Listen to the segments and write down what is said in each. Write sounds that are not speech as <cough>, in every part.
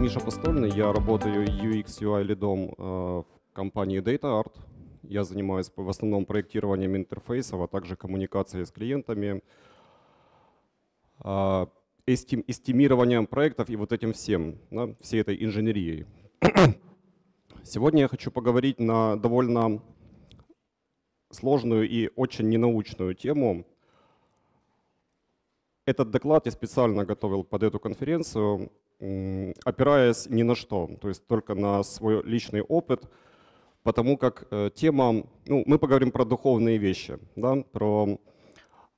Миша Постольный, я работаю UX UI лидом э, в компании DataArt. Я занимаюсь в основном проектированием интерфейсов, а также коммуникацией с клиентами, эстим, эстимированием проектов и вот этим всем, да, всей этой инженерией. <coughs> Сегодня я хочу поговорить на довольно сложную и очень ненаучную тему. Этот доклад я специально готовил под эту конференцию, опираясь ни на что, то есть только на свой личный опыт, потому как э, тема, ну, мы поговорим про духовные вещи, да, про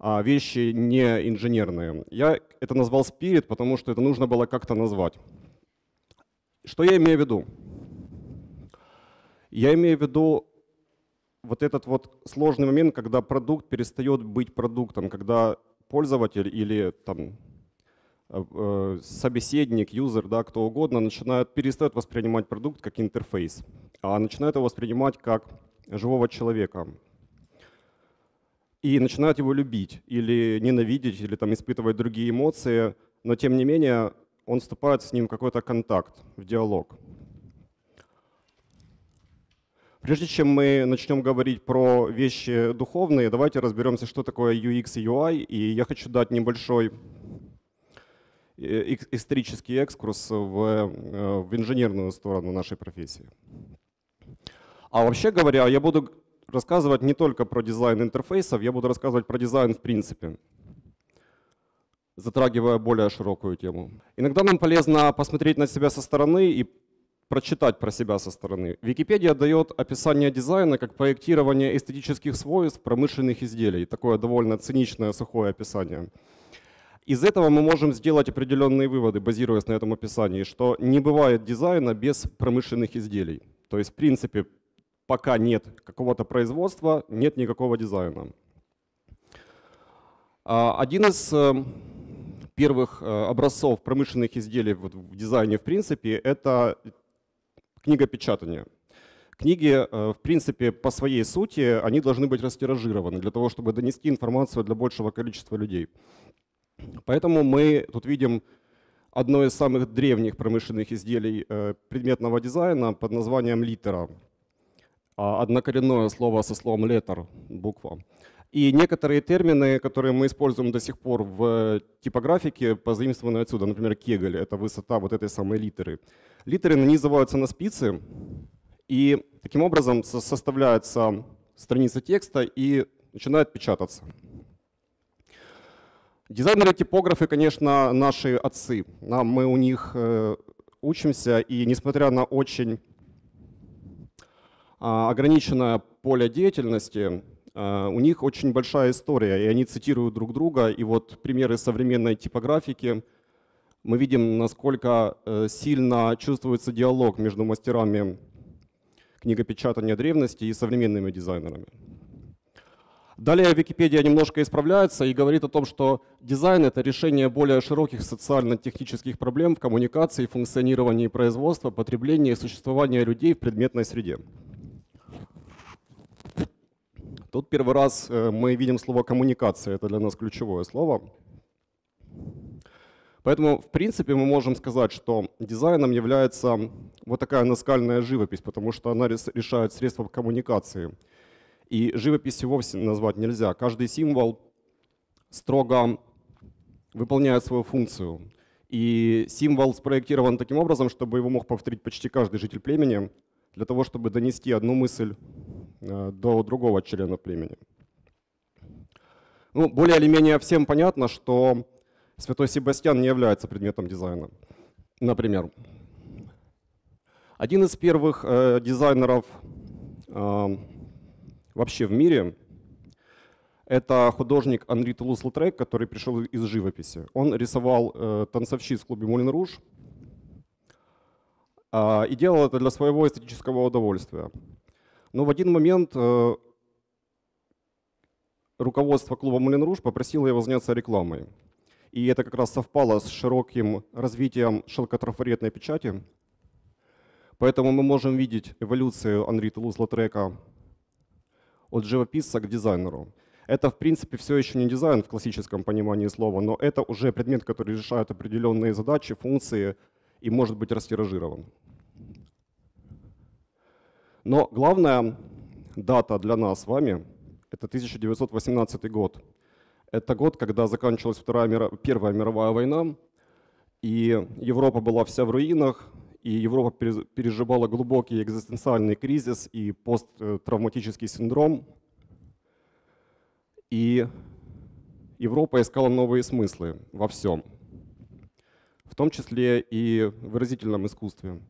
а, вещи не инженерные. Я это назвал спирит, потому что это нужно было как-то назвать. Что я имею в виду? Я имею в виду вот этот вот сложный момент, когда продукт перестает быть продуктом, когда пользователь или там собеседник, юзер, да, кто угодно, начинает, перестает воспринимать продукт как интерфейс, а начинает его воспринимать как живого человека. И начинает его любить или ненавидеть, или там испытывать другие эмоции, но тем не менее он вступает с ним в какой-то контакт, в диалог. Прежде чем мы начнем говорить про вещи духовные, давайте разберемся, что такое UX и UI. И я хочу дать небольшой Э, исторический экскурс в, э, в инженерную сторону нашей профессии. А вообще говоря, я буду рассказывать не только про дизайн интерфейсов, я буду рассказывать про дизайн в принципе, затрагивая более широкую тему. Иногда нам полезно посмотреть на себя со стороны и прочитать про себя со стороны. Википедия дает описание дизайна как проектирование эстетических свойств промышленных изделий. Такое довольно циничное, сухое описание. Из этого мы можем сделать определенные выводы, базируясь на этом описании, что не бывает дизайна без промышленных изделий. То есть, в принципе, пока нет какого-то производства, нет никакого дизайна. А, один из э, первых э, образцов промышленных изделий в дизайне, в принципе, это книгопечатание. Книги, э, в принципе, по своей сути, они должны быть растиражированы для того, чтобы донести информацию для большего количества людей. Поэтому мы тут видим одно из самых древних промышленных изделий э, предметного дизайна под названием литера. А однокоренное слово со словом letter, буква. И некоторые термины, которые мы используем до сих пор в типографике, позаимствованы отсюда. Например, кегель — это высота вот этой самой литеры. Литеры нанизываются на спицы, и таким образом составляется страница текста и начинает печататься. Дизайнеры-типографы, конечно, наши отцы. Мы у них э, учимся, и несмотря на очень а, ограниченное поле деятельности, а, у них очень большая история, и они цитируют друг друга. И вот примеры современной типографики, мы видим, насколько э, сильно чувствуется диалог между мастерами книгопечатания древности и современными дизайнерами. Далее Википедия немножко исправляется и говорит о том, что дизайн — это решение более широких социально-технических проблем в коммуникации, функционировании производства, потреблении и существовании людей в предметной среде. Тут первый раз э, мы видим слово «коммуникация», это для нас ключевое слово. Поэтому, в принципе, мы можем сказать, что дизайном является вот такая наскальная живопись, потому что она решает средства коммуникации — и живописью вовсе назвать нельзя. Каждый символ строго выполняет свою функцию. И символ спроектирован таким образом, чтобы его мог повторить почти каждый житель племени, для того, чтобы донести одну мысль э, до другого члена племени. Ну, более или менее всем понятно, что Святой Себастьян не является предметом дизайна. Например, один из первых э, дизайнеров э, вообще в мире, это художник Анри Тулуз-Лотрек, который пришел из живописи. Он рисовал э, танцовщиц в клубе Мулин Руж э, и делал это для своего эстетического удовольствия. Но в один момент э, руководство клуба Мулин Руж попросило его заняться рекламой. И это как раз совпало с широким развитием шелкотрафаретной печати. Поэтому мы можем видеть эволюцию Анри Тулус-Лаутрека от живописца к дизайнеру. Это, в принципе, все еще не дизайн в классическом понимании слова, но это уже предмет, который решает определенные задачи, функции и может быть растиражирован. Но главная дата для нас с вами – это 1918 год. Это год, когда заканчивалась Вторая, Первая мировая война, и Европа была вся в руинах, и Европа переживала глубокий экзистенциальный кризис и посттравматический синдром. И Европа искала новые смыслы во всем, в том числе и в выразительном искусстве.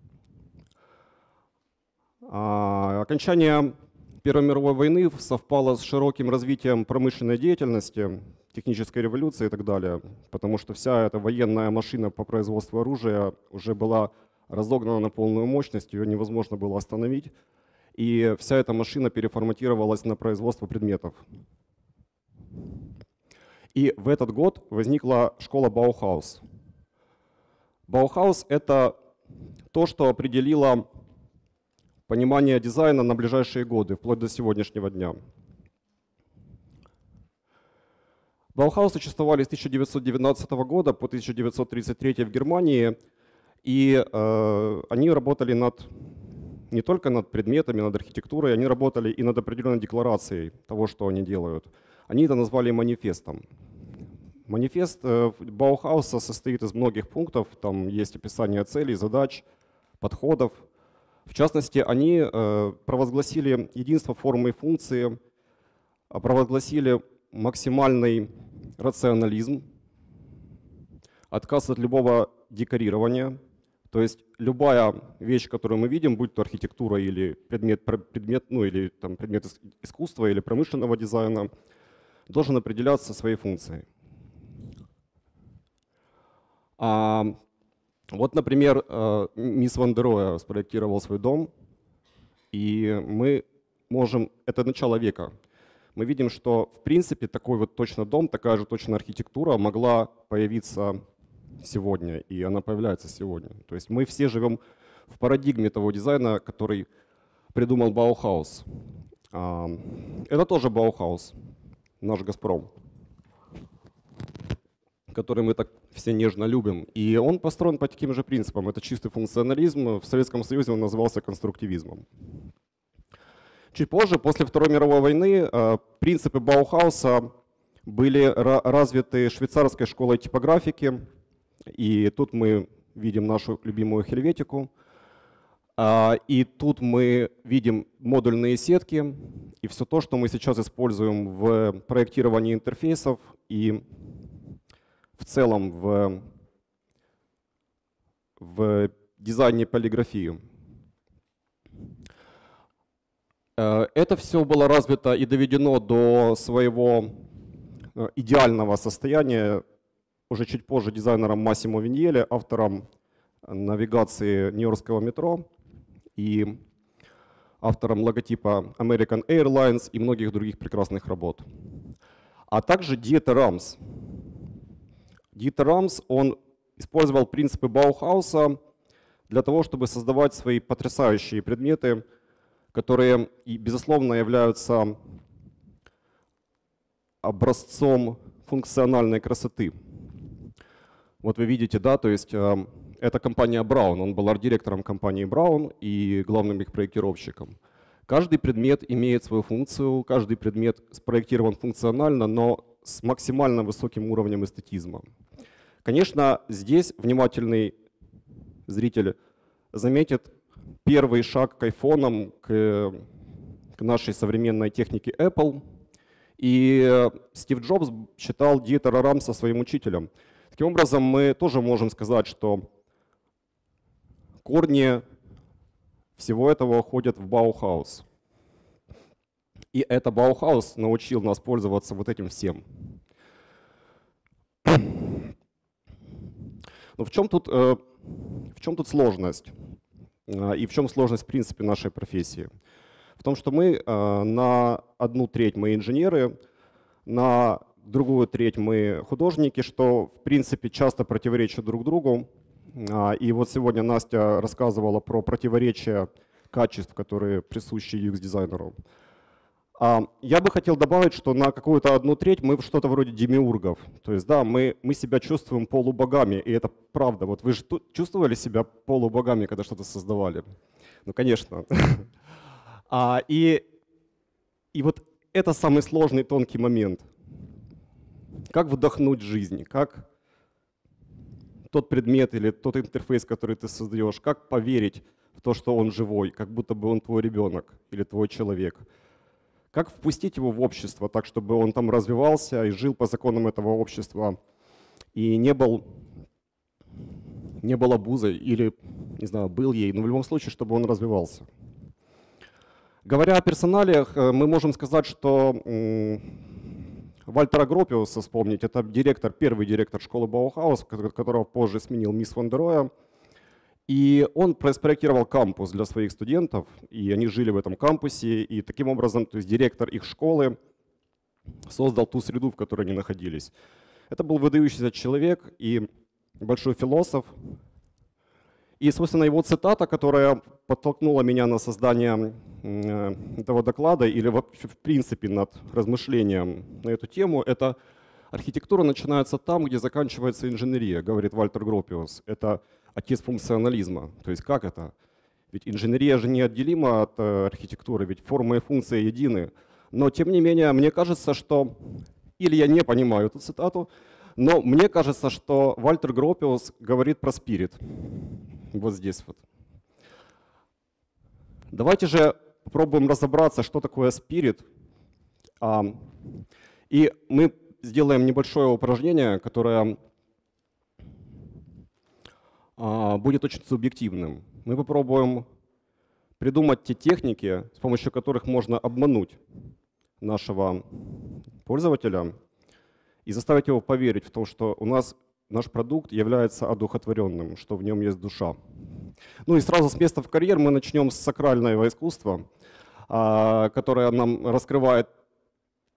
А окончание Первой мировой войны совпало с широким развитием промышленной деятельности, технической революции и так далее, потому что вся эта военная машина по производству оружия уже была разогнана на полную мощность, ее невозможно было остановить, и вся эта машина переформатировалась на производство предметов. И в этот год возникла школа Баухаус. Баухаус — это то, что определило понимание дизайна на ближайшие годы, вплоть до сегодняшнего дня. Баухаус существовали с 1919 года по 1933 в Германии, и э, они работали над, не только над предметами, над архитектурой, они работали и над определенной декларацией того, что они делают. Они это назвали манифестом. Манифест э, Баухауса состоит из многих пунктов, там есть описание целей, задач, подходов. В частности, они э, провозгласили единство формы и функции, провозгласили максимальный рационализм, отказ от любого декорирования. То есть любая вещь, которую мы видим, будь то архитектура или предмет, предмет, ну, или, там, предмет искусства или промышленного дизайна, должен определяться своей функцией. А, вот, например, э, мисс Ван Дероя спроектировал свой дом, и мы можем, это начало века, мы видим, что в принципе такой вот точно дом, такая же точно архитектура могла появиться сегодня, и она появляется сегодня. То есть мы все живем в парадигме того дизайна, который придумал Баухаус. Это тоже Баухаус, наш Газпром, который мы так все нежно любим. И он построен по таким же принципам. Это чистый функционализм. В Советском Союзе он назывался конструктивизмом. Чуть позже, после Второй мировой войны, э, принципы Баухауса были развиты швейцарской школой типографики. И тут мы видим нашу любимую Хельветику. А, и тут мы видим модульные сетки и все то, что мы сейчас используем в проектировании интерфейсов и в целом в, в дизайне полиграфии. Э, это все было развито и доведено до своего э, идеального состояния уже чуть позже дизайнером Массимо Виньеле, автором навигации Нью-Йоркского метро и автором логотипа American Airlines и многих других прекрасных работ. А также Диетер Рамс. Диетер Рамс, он использовал принципы Баухауса для того, чтобы создавать свои потрясающие предметы – которые, безусловно, являются образцом функциональной красоты. Вот вы видите, да, то есть э, это компания Браун, он был арт-директором компании Браун и главным их проектировщиком. Каждый предмет имеет свою функцию, каждый предмет спроектирован функционально, но с максимально высоким уровнем эстетизма. Конечно, здесь внимательный зритель заметит первый шаг к айфонам, к, к нашей современной технике Apple. И Стив Джобс считал Диетера Рамса своим учителем. Таким образом, мы тоже можем сказать, что корни всего этого уходят в Баухаус. И это Баухаус научил нас пользоваться вот этим всем. <clears throat> Но в чем тут, э, в чем тут сложность? А, и в чем сложность в принципе нашей профессии? В том, что мы а, на одну треть мы инженеры, на другую треть мы художники, что в принципе часто противоречат друг другу. А, и вот сегодня Настя рассказывала про противоречия качеств, которые присущи UX-дизайнеру. А, я бы хотел добавить, что на какую-то одну треть мы что-то вроде демиургов. То есть, да, мы, мы себя чувствуем полубогами, и это правда. Вот вы же чувствовали себя полубогами, когда что-то создавали? Ну, конечно. <laughs> А, и, и вот это самый сложный, тонкий момент. Как вдохнуть жизнь, как тот предмет или тот интерфейс, который ты создаешь, как поверить в то, что он живой, как будто бы он твой ребенок или твой человек. Как впустить его в общество так, чтобы он там развивался и жил по законам этого общества и не был, не был обузой или, не знаю, был ей, но в любом случае, чтобы он развивался. Говоря о персоналиях, э, мы можем сказать, что Вальтера Гропиуса вспомнить, это директор, первый директор школы Баухаус, которого позже сменил Мис ван дер Роэ. И он спроектировал кампус для своих студентов, и они жили в этом кампусе, и таким образом, то есть директор их школы создал ту среду, в которой они находились. Это был выдающийся человек и большой философ. И, собственно, его цитата, которая подтолкнула меня на создание э, этого доклада или вообще в принципе над размышлением на эту тему, это архитектура начинается там, где заканчивается инженерия, говорит Вальтер Гропиус. Это отец функционализма. То есть как это? Ведь инженерия же неотделима от э, архитектуры, ведь форма и функция едины. Но тем не менее, мне кажется, что, или я не понимаю эту цитату, но мне кажется, что Вальтер Гропиус говорит про спирит. Вот здесь вот. Давайте же попробуем разобраться, что такое спирит. И мы сделаем небольшое упражнение, которое а, будет очень субъективным. Мы попробуем придумать те техники, с помощью которых можно обмануть нашего пользователя и заставить его поверить в том, что у нас наш продукт является одухотворенным, что в нем есть душа. Ну и сразу с места в карьер мы начнем с сакрального искусства, а, которое нам раскрывает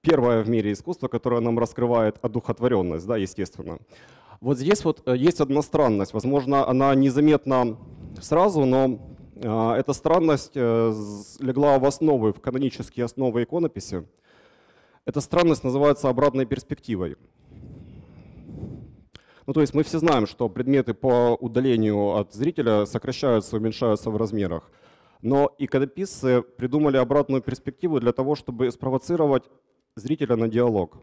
первое в мире искусство, которое нам раскрывает одухотворенность, да, естественно. Вот здесь вот э, есть одна странность. Возможно, она незаметна сразу, но а, эта странность э, легла в основу, в канонические основы иконописи. Эта странность называется обратной перспективой. Ну, то есть мы все знаем, что предметы по удалению от зрителя сокращаются, уменьшаются в размерах. Но иконописцы придумали обратную перспективу для того, чтобы спровоцировать зрителя на диалог.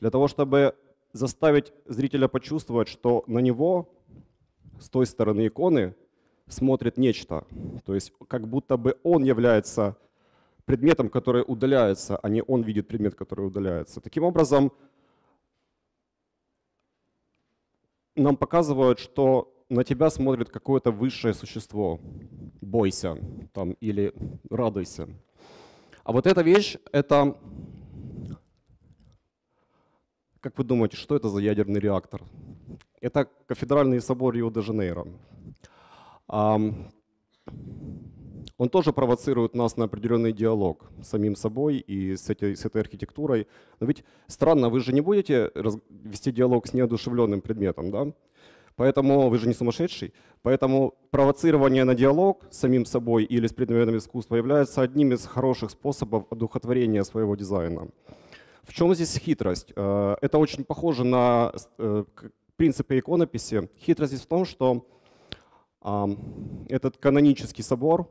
Для того, чтобы заставить зрителя почувствовать, что на него с той стороны иконы смотрит нечто. То есть как будто бы он является предметом, который удаляется, а не он видит предмет, который удаляется. Таким образом, нам показывают, что на тебя смотрит какое-то высшее существо. Бойся там, или радуйся. А вот эта вещь — это как вы думаете, что это за ядерный реактор? Это кафедральный собор Рио-де-Жанейро. Он тоже провоцирует нас на определенный диалог с самим собой и с этой, с этой архитектурой. Но ведь странно, вы же не будете вести диалог с неодушевленным предметом, да? Поэтому вы же не сумасшедший. Поэтому провоцирование на диалог с самим собой или с предметом искусства является одним из хороших способов одухотворения своего дизайна. В чем здесь хитрость? Э, это очень похоже на э, принципы иконописи. Хитрость здесь в том, что этот канонический собор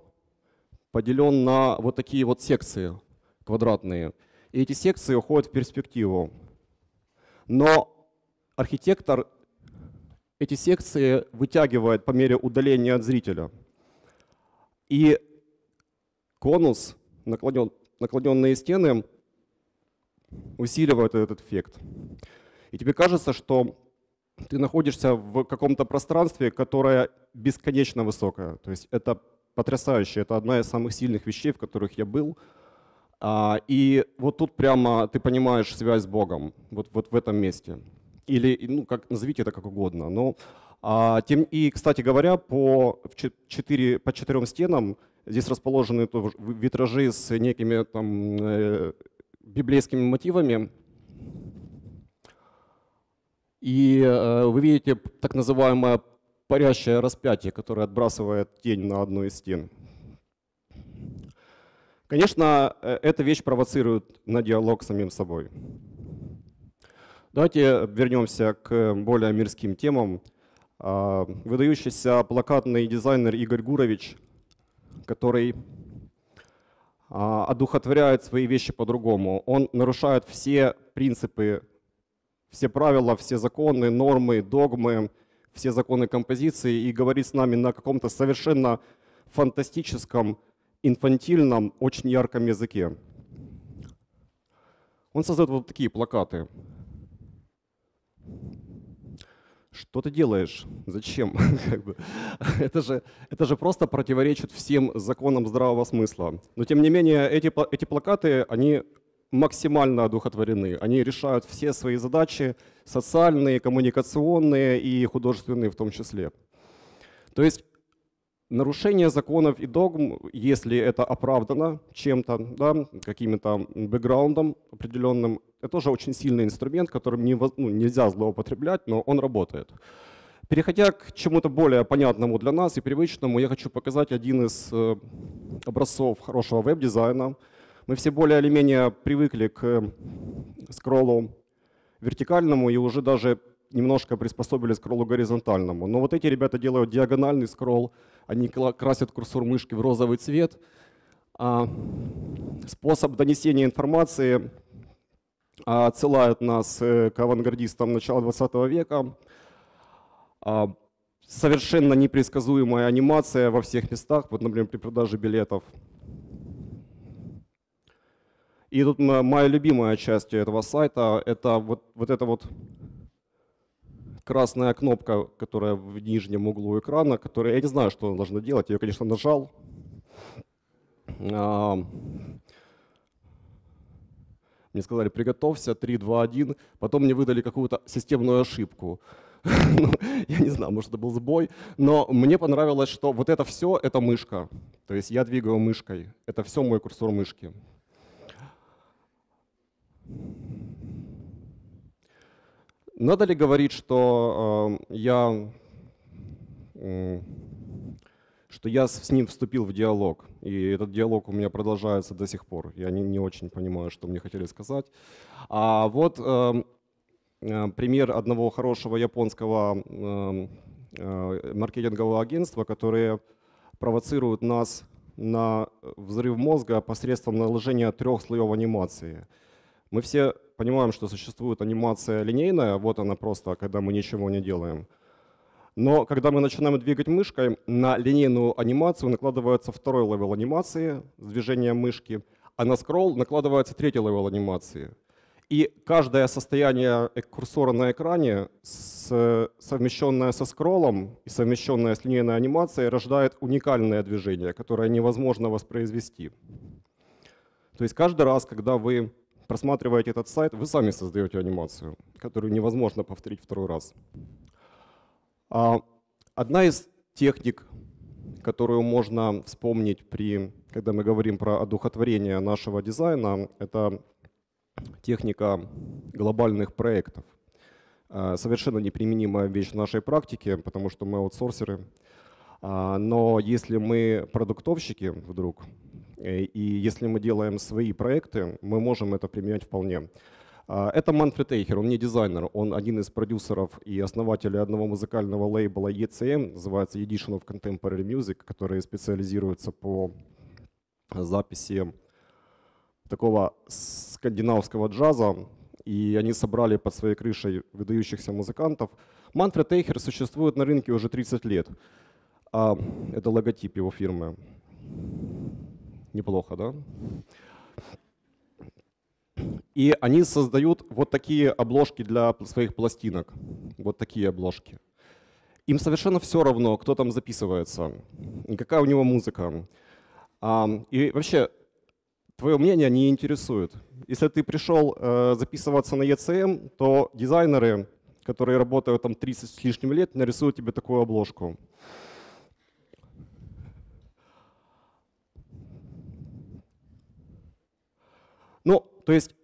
поделен на вот такие вот секции квадратные. И эти секции уходят в перспективу. Но архитектор эти секции вытягивает по мере удаления от зрителя. И конус, наклонен, наклоненные стены усиливают этот эффект. И тебе кажется, что ты находишься в каком-то пространстве, которое бесконечно высокое. То есть это потрясающе, это одна из самых сильных вещей, в которых я был. А, и вот тут прямо ты понимаешь связь с Богом, вот, вот в этом месте. Или, ну, как, назовите это как угодно. Но, а, тем, и, кстати говоря, по, четыре, по четырем стенам здесь расположены витражи с некими там, э, библейскими мотивами. И э, вы видите так называемое парящее распятие, которое отбрасывает тень на одну из стен. Конечно, э, эта вещь провоцирует на диалог с самим собой. Давайте вернемся к более мирским темам. А, выдающийся плакатный дизайнер Игорь Гурович, который а, одухотворяет свои вещи по-другому. Он нарушает все принципы, все правила, все законы, нормы, догмы, все законы композиции и говорит с нами на каком-то совершенно фантастическом, инфантильном, очень ярком языке. Он создает вот такие плакаты. Что ты делаешь? Зачем? <laughs> это, же, это же просто противоречит всем законам здравого смысла. Но тем не менее, эти, эти плакаты, они максимально одухотворены. Они решают все свои задачи, социальные, коммуникационные и художественные в том числе. То есть нарушение законов и догм, если это оправдано чем-то, да, каким-то бэкграундом определенным, это тоже очень сильный инструмент, которым не, ну, нельзя злоупотреблять, но он работает. Переходя к чему-то более понятному для нас и привычному, я хочу показать один из э, образцов хорошего веб-дизайна. Мы все более или менее привыкли к скроллу вертикальному и уже даже немножко приспособили скроллу горизонтальному. Но вот эти ребята делают диагональный скролл, они красят курсор мышки в розовый цвет. А способ донесения информации а, отсылает нас э, к авангардистам начала 20 века. А, совершенно непредсказуемая анимация во всех местах, вот, например, при продаже билетов. И тут моя любимая часть этого сайта — это вот, вот эта вот красная кнопка, которая в нижнем углу экрана, которая, я не знаю, что нужно делать, я ее, конечно, нажал. Мне сказали, приготовься, 3, 2, 1. Потом мне выдали какую-то системную ошибку. <laughs> ну, я не знаю, может, это был сбой. Но мне понравилось, что вот это все — это мышка. То есть я двигаю мышкой. Это все мой курсор мышки. Надо ли говорить, что э, я, э, что я с, ним вступил в диалог, и этот диалог у меня продолжается до сих пор. Я не, не очень понимаю, что мне хотели сказать. А вот э, э, пример одного хорошего японского э, э, маркетингового агентства, которое провоцирует нас на взрыв мозга посредством наложения трех слоев анимации. Мы все понимаем, что существует анимация линейная, вот она просто, когда мы ничего не делаем. Но когда мы начинаем двигать мышкой, на линейную анимацию накладывается второй level анимации с движением мышки, а на скролл накладывается третий level анимации. И каждое состояние курсора на экране, совмещенное со скроллом и совмещенное с линейной анимацией, рождает уникальное движение, которое невозможно воспроизвести. То есть каждый раз, когда вы просматриваете этот сайт, вы сами создаете анимацию, которую невозможно повторить второй раз. А, одна из техник, которую можно вспомнить, при, когда мы говорим про одухотворение нашего дизайна, это техника глобальных проектов. А, совершенно неприменимая вещь в нашей практике, потому что мы аутсорсеры. А, но если мы продуктовщики вдруг, и если мы делаем свои проекты, мы можем это применять вполне. А, это Манфред Эйхер, он не дизайнер, он один из продюсеров и основателей одного музыкального лейбла ECM, называется Edition of Contemporary Music, который специализируется по записи такого скандинавского джаза, и они собрали под своей крышей выдающихся музыкантов. Манфред Эйхер существует на рынке уже 30 лет. А, это логотип его фирмы. Неплохо, да? И они создают вот такие обложки для своих пластинок. Вот такие обложки. Им совершенно все равно, кто там записывается, какая у него музыка. И вообще, твое мнение не интересует. Если ты пришел э, записываться на ECM, то дизайнеры, которые работают там 30 с лишним лет, нарисуют тебе такую обложку. Ну, то есть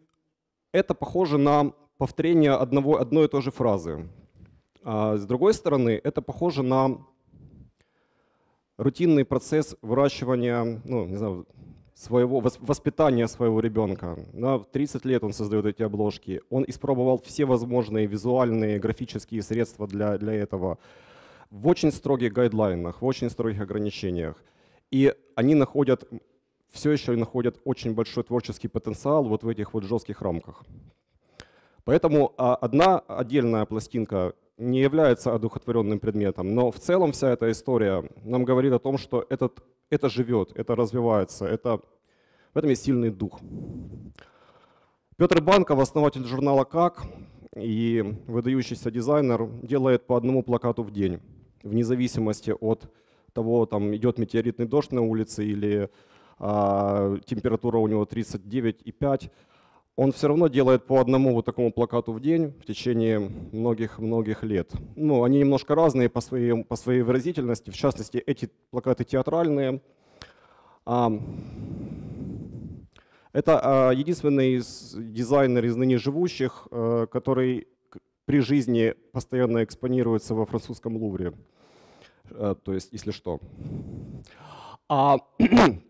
это похоже на повторение одного, одной и той же фразы. А с другой стороны, это похоже на рутинный процесс выращивания, ну, не знаю, своего, воспитания своего ребенка. На 30 лет он создает эти обложки. Он испробовал все возможные визуальные, графические средства для, для этого в очень строгих гайдлайнах, в очень строгих ограничениях. И они находят, все еще находят очень большой творческий потенциал вот в этих вот жестких рамках. Поэтому а, одна отдельная пластинка не является одухотворенным предметом, но в целом вся эта история нам говорит о том, что этот, это живет, это развивается, это, в этом есть сильный дух. Петр Банков, основатель журнала «Как» и выдающийся дизайнер, делает по одному плакату в день, вне зависимости от того, там идет метеоритный дождь на улице или температура у него 39,5, он все равно делает по одному вот такому плакату в день в течение многих-многих лет. Ну, они немножко разные по своей, по своей выразительности. В частности, эти плакаты театральные. Это а, единственный дизайнер из ныне живущих, э, который при жизни постоянно экспонируется во французском Лувре. Э, то есть, если что. А <clears throat>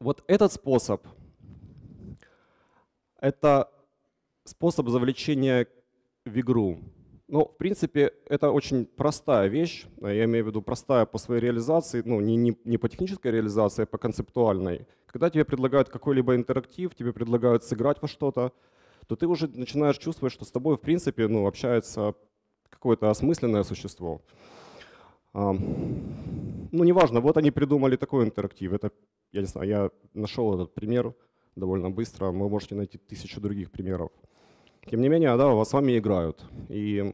вот этот способ – это способ завлечения в игру. Ну, в принципе, это очень простая вещь, я имею в виду простая по своей реализации, ну, не, не, не по технической реализации, а по концептуальной. Когда тебе предлагают какой-либо интерактив, тебе предлагают сыграть во что-то, то ты уже начинаешь чувствовать, что с тобой, в принципе, ну, общается какое-то осмысленное существо. Ну, неважно, вот они придумали такой интерактив. Это, я не знаю, я нашел этот пример довольно быстро. Вы можете найти тысячу других примеров. Тем не менее, да, вас с вами играют. И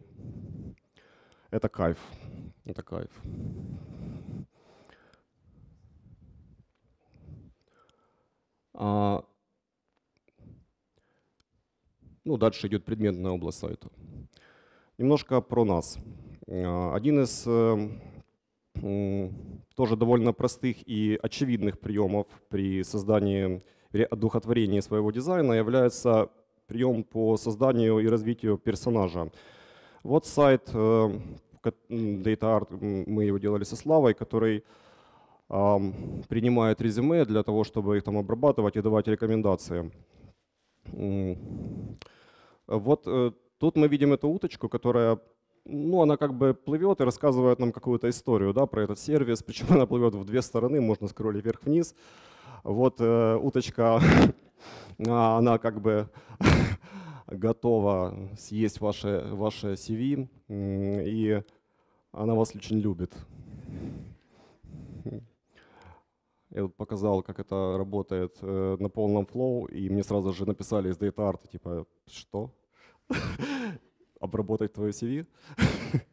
это кайф. Это кайф. А, ну, дальше идет предметная область сайта. Немножко про нас. А, один из э, тоже довольно простых и очевидных приемов при создании одухотворении своего дизайна является прием по созданию и развитию персонажа. Вот сайт э, DataArt, мы его делали со Славой, который принимает резюме для того, чтобы их там обрабатывать и давать рекомендации. Вот э, тут мы видим эту уточку, которая ну, она как бы плывет и рассказывает нам какую-то историю да, про этот сервис, <laughs> причем она плывет в две стороны, можно скроллить вверх-вниз. Вот э, уточка, <laughs> а, она как бы <laughs> готова съесть ваше, ваше CV, и она вас очень любит. Я вот показал, как это работает э, на полном флоу, и мне сразу же написали из DataArt, типа, что? Обработать твое CV? <laughs>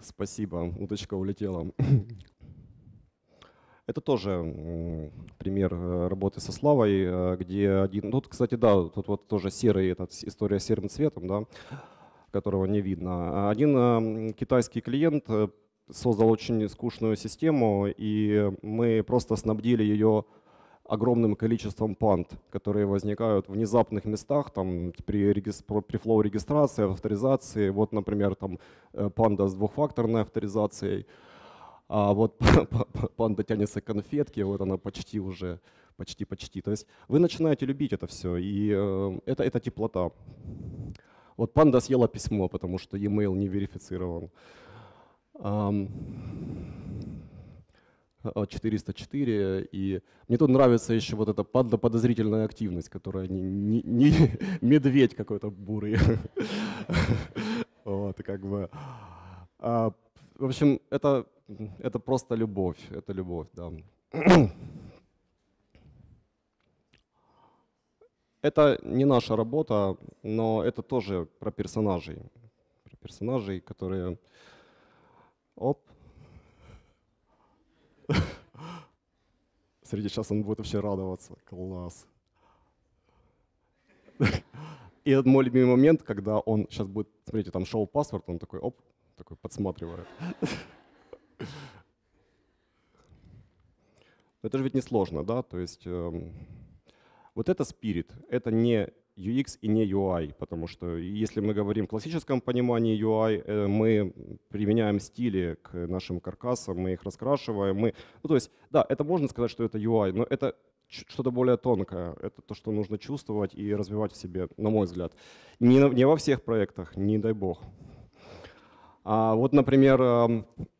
Спасибо, уточка улетела. <clears throat> Это тоже пример э, работы со Славой, э, где один, ну, тут, кстати, да, тут вот тоже серый, это история с серым цветом, да, которого не видно. Один э, китайский клиент создал очень скучную систему, и мы просто снабдили ее огромным количеством панд, которые возникают в внезапных местах, там, при, при флоу регистрации, авторизации. Вот, например, там панда с двухфакторной авторизацией – а вот <laughs> панда тянется к конфетке, вот она почти уже, почти-почти. То есть вы начинаете любить это все, и э, это, это теплота. Вот панда съела письмо, потому что e-mail не верифицирован. 404, и мне тут нравится еще вот эта подозрительная активность, которая не, не, не <laughs> медведь какой-то бурый. <laughs> Вот, как бы. А, в общем, это это просто любовь, это любовь, да. <clears throat> Это не наша работа, но это тоже про персонажей. Про персонажей, которые... Оп. Смотрите, сейчас он будет вообще радоваться. Класс. И это мой любимый момент, когда он сейчас будет, смотрите, там шоу паспорт, он такой, оп, такой подсматривает. Это же ведь не сложно, да? То есть э, вот это спирит, это не UX и не UI, потому что если мы говорим в классическом понимании UI, э, мы применяем стили к нашим каркасам, мы их раскрашиваем. Мы, ну, то есть, да, это можно сказать, что это UI, но это что-то более тонкое. Это то, что нужно чувствовать и развивать в себе, на мой взгляд. Не, не во всех проектах, не дай бог. А вот, например,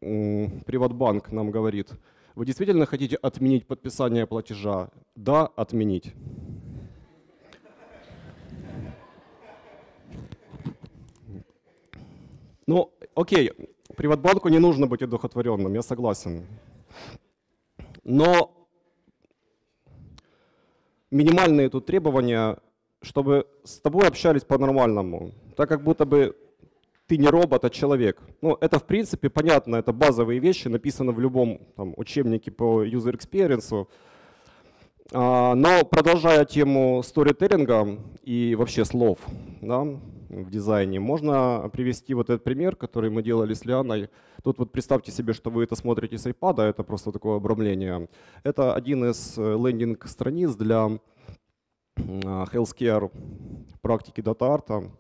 Приватбанк нам говорит, вы действительно хотите отменить подписание платежа? Да, отменить. Ну, окей, Приватбанку не нужно быть одухотворенным, я согласен. Но минимальные тут требования, чтобы с тобой общались по-нормальному, так как будто бы ты не робот, а человек. Ну, это в принципе понятно, это базовые вещи, написано в любом там, учебнике по user experience. А, но продолжая тему сторителлинга и вообще слов да, в дизайне, можно привести вот этот пример, который мы делали с Лианой. Тут вот представьте себе, что вы это смотрите с iPad, это просто такое обрамление. Это один из э, лендинг-страниц для healthcare практики дата-арта.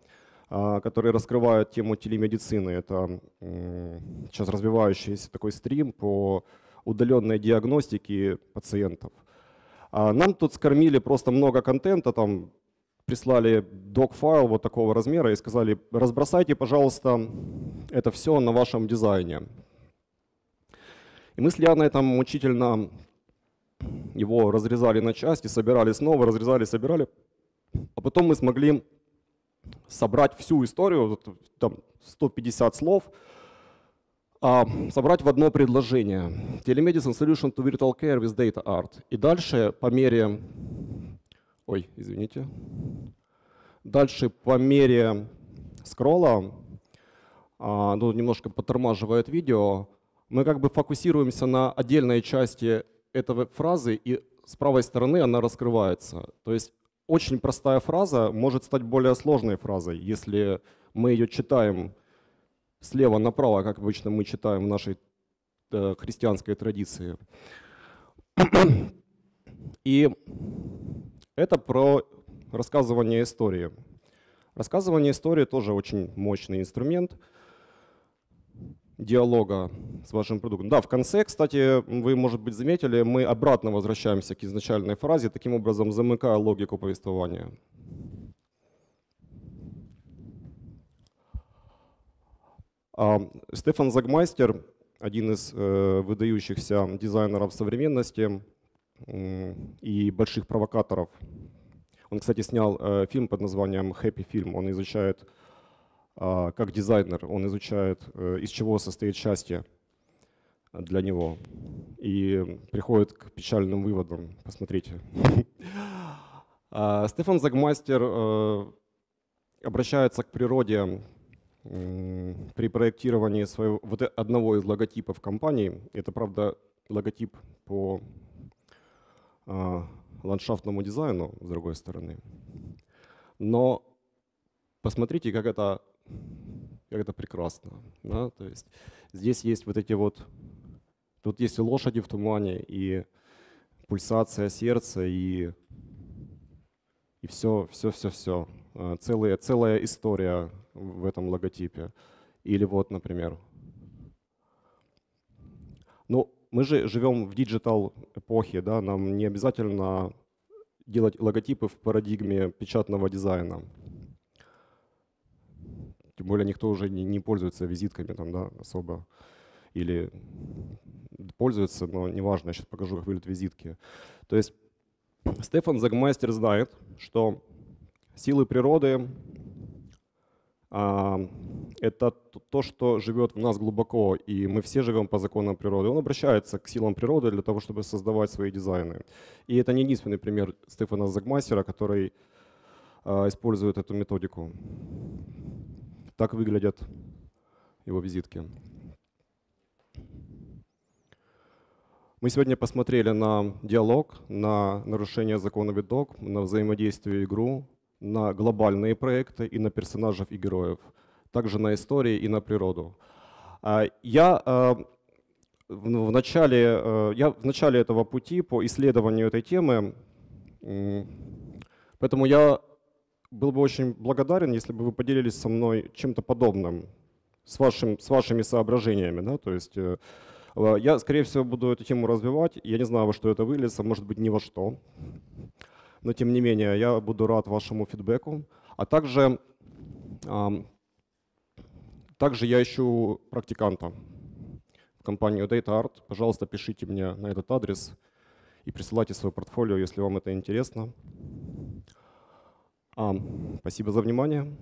А, который раскрывает тему телемедицины. Это сейчас развивающийся такой стрим по удаленной диагностике пациентов. А нам тут скормили просто много контента, там прислали док-файл вот такого размера и сказали, разбросайте, пожалуйста, это все на вашем дизайне. И мы с Лианой там мучительно его разрезали на части, собирали снова, разрезали, собирали. А потом мы смогли собрать всю историю, там 150 слов, а, собрать в одно предложение. Telemedicine Solution to Virtual Care with Data Art. И дальше по мере... Ой, извините. Дальше по мере скролла, а, ну, немножко подтормаживает видео, мы как бы фокусируемся на отдельной части этой фразы, и с правой стороны она раскрывается. То есть очень простая фраза может стать более сложной фразой, если мы ее читаем слева направо, как обычно мы читаем в нашей э, христианской традиции. <clears throat> И это про рассказывание истории. Рассказывание истории тоже очень мощный инструмент – диалога с вашим продуктом. Да, в конце, кстати, вы, может быть, заметили, мы обратно возвращаемся к изначальной фразе, таким образом замыкая логику повествования. А, Стефан Загмайстер, один из э, выдающихся дизайнеров современности и больших провокаторов. Он, кстати, снял э, фильм под названием «Happy Film». Он изучает а, как дизайнер, он изучает, э, из чего состоит счастье для него. И приходит к печальным выводам. Посмотрите. <laughs> А, Стефан Загмастер э, обращается к природе при проектировании своего, вот одного из логотипов компании. Это, правда, логотип по ландшафтному дизайну, с другой стороны. Но посмотрите, как это как это прекрасно. Да? То есть здесь есть вот эти вот, тут есть и лошади в тумане, и пульсация сердца, и, и все, все, все, все. А, целая, целая история в этом логотипе. Или вот, например, ну, мы же живем в digital эпохе, да, нам не обязательно делать логотипы в парадигме печатного дизайна. Тем более никто уже не, не пользуется визитками там, да, особо. Или пользуется, но неважно, я сейчас покажу, как выглядят визитки. То есть Стефан Загмастер знает, что силы природы это то, что живет в нас глубоко, и мы все живем по законам природы. Он обращается к силам природы для того, чтобы создавать свои дизайны. И это не единственный пример Стефана Загмастера, который а, использует эту методику. Так выглядят его визитки. Мы сегодня посмотрели на диалог, на нарушение закона видок, на взаимодействие игру, на глобальные проекты и на персонажей и героев, также на истории и на природу. А, я а, в начале, а, я в начале этого пути по исследованию этой темы, поэтому я был бы очень благодарен, если бы вы поделились со мной чем-то подобным, с, вашим, с вашими соображениями. Да? То есть э, я, скорее всего, буду эту тему развивать. Я не знаю, во что это выльется, может быть, ни во что. Но, тем не менее, я буду рад вашему фидбэку. А также, также я ищу практиканта в компанию DataArt. Пожалуйста, пишите мне на этот адрес и присылайте свое портфолио, если вам это интересно. А, спасибо за внимание.